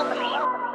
Welcome.